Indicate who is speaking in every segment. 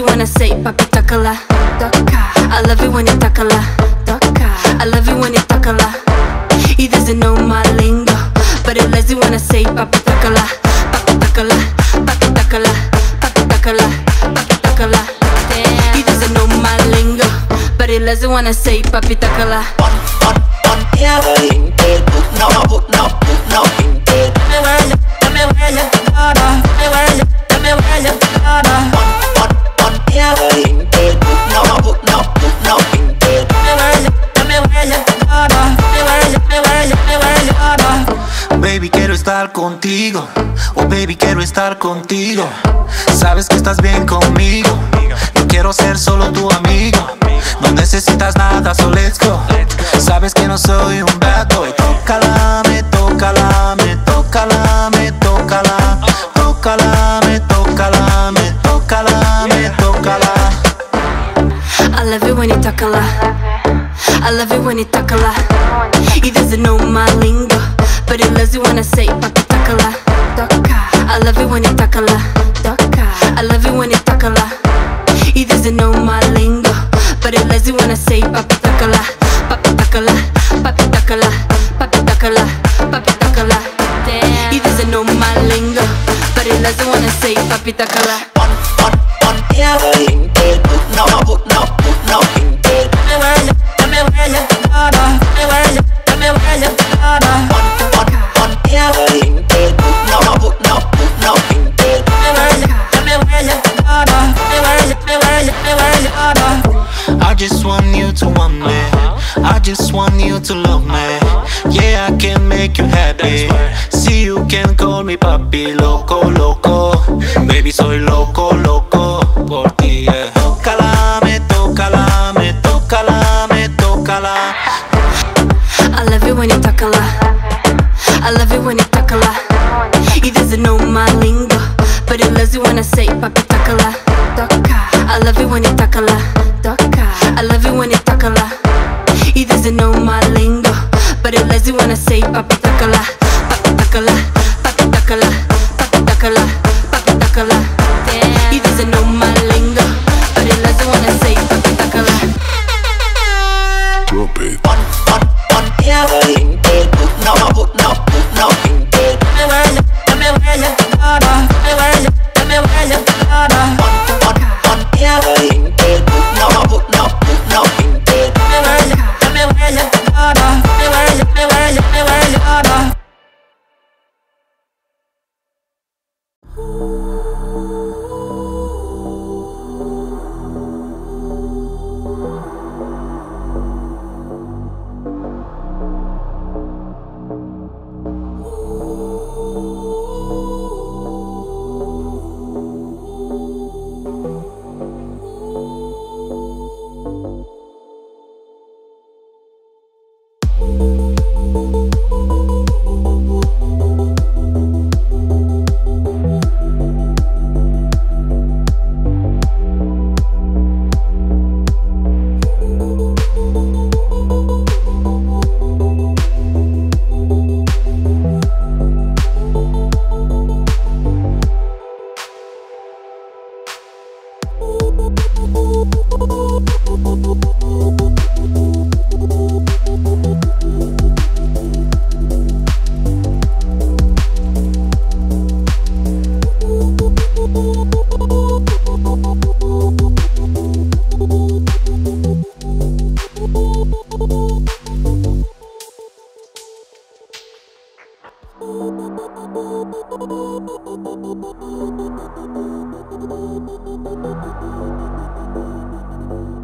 Speaker 1: when I say papi takala. I love it when you takala. I love it when you takala. He doesn't know my lingo, but he lazy when I say papi takala. Papi takala, papi takala, papi takala, papi takala. He doesn't know my lingo, but he lazy when I say papi takala.
Speaker 2: on, on, on put no, no, put no
Speaker 3: Oh, baby, quiero estar contigo. Sabes que estás bien conmigo. Yo quiero ser solo tu amigo. No necesitas nada, so let's go. Sabes que no soy un bad boy. Tócala, me tócala, me tócala, me tócala. Tócala, me tócala, me tócala, me tócala.
Speaker 1: I love it when you talk a lot. I love it when you talk a lot. He doesn't know my lingo, but he loves it when I say love it when you talk a lot. I love it when you talk a lot. He doesn't know my lingo, but he loves it when I say papi takala. Papi takala, papi takala, papi takala, papi takala. He doesn't know my lingo, but he loves it when I say papi takala.
Speaker 2: On, on, on put no, no, no
Speaker 3: just want you to want me. Uh-huh. I just want you to love me. Uh-huh. Yeah, I can make you happy. See, you can call me papi, loco, loco. Baby, soy loco, loco por ti. Yeah. Tócala, me tócala, me tócala, me tócala.
Speaker 1: I love it when you talk a lot. I love it when you talk a lot. He doesn't know my lingo, but he loves it when I say papi takala. I love it when you talk a lot. I it when you talk a lot. He doesn't know my lingo, but he loves it when I say papi takala. Papi takala, papi takala, papi takala, papi takala. He doesn't know my
Speaker 4: Thank you.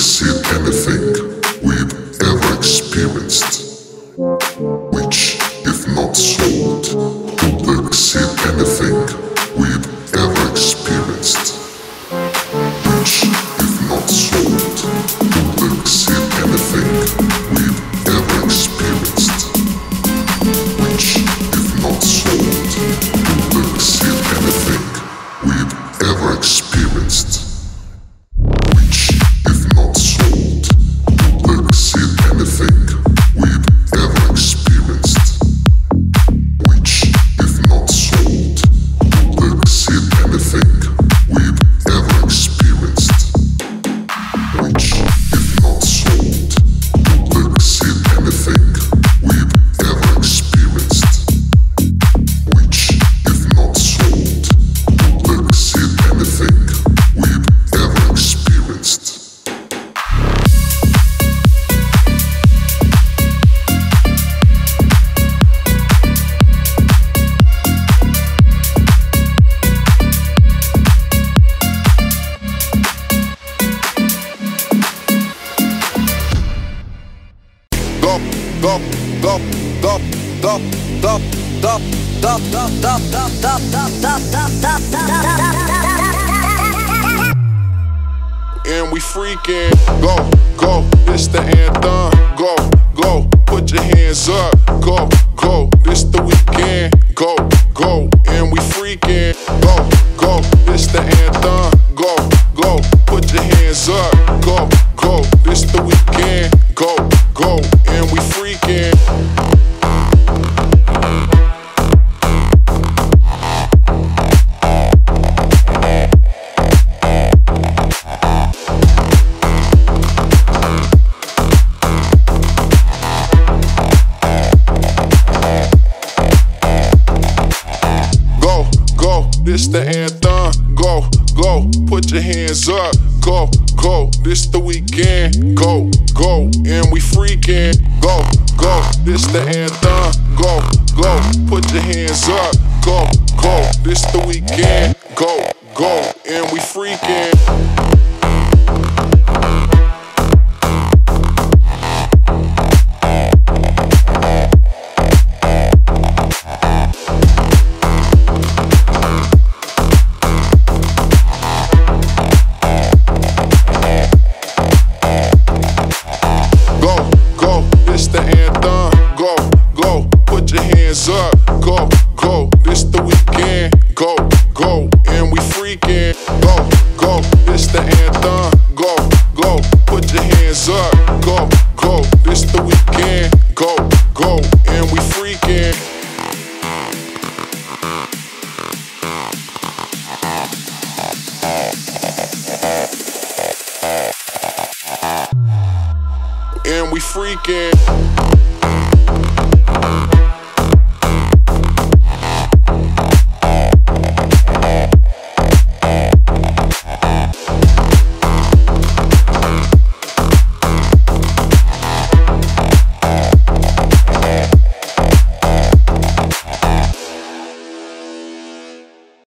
Speaker 4: exceed anything we've ever experienced. dop, dop, dop, dop,
Speaker 5: dop, dop, dop, dop, dop, dop, dop, dop, dop, dop, and we freaking go, go, this the anthem, go, go, put your hands up, go, go, this the weekend, go, go, and we freaking go. This the anthem. Go, go, put your hands up. Go, go, this the weekend. Go, go, and we freaking. Go, go, this the anthem. Go, go, put your hands up. Go, go, this the weekend. Go, go, and we freaking. Sir, go, go. This the week.